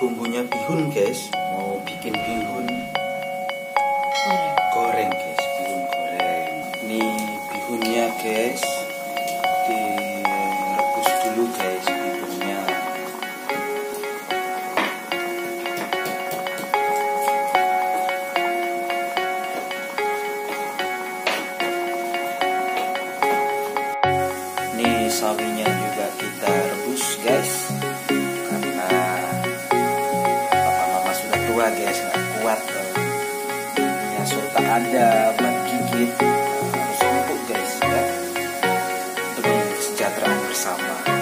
bumbunya bihun guys. Mau bikin bihun? Goreng. Guys. Bihun goreng. Ini bihunnya guys. Direbus dulu guys bihunnya. Ini sawinya tak ada buat gigit harus empuk guys ya. Demi kesejahteraan bersama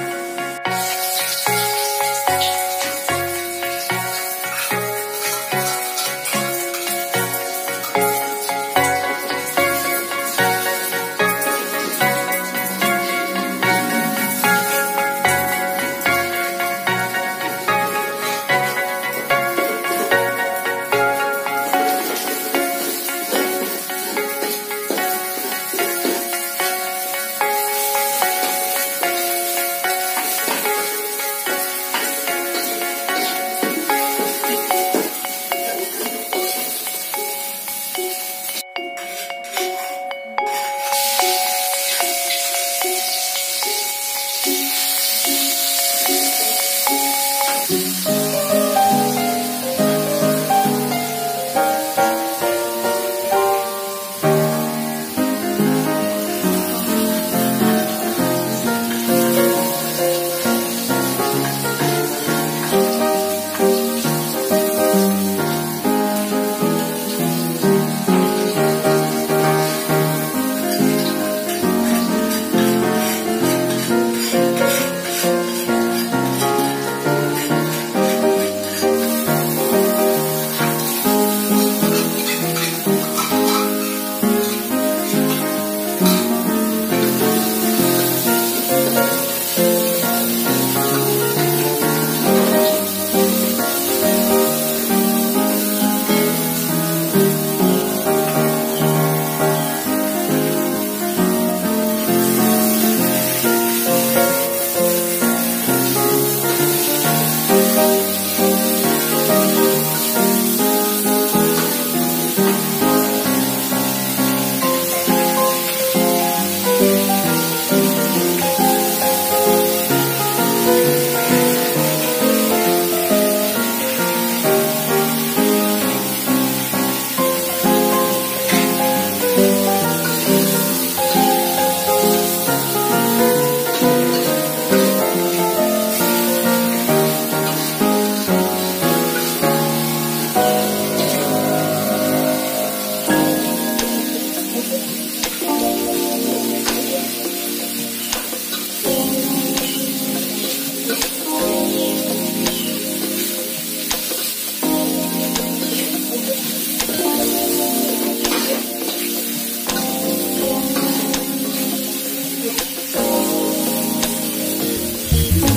Yeah.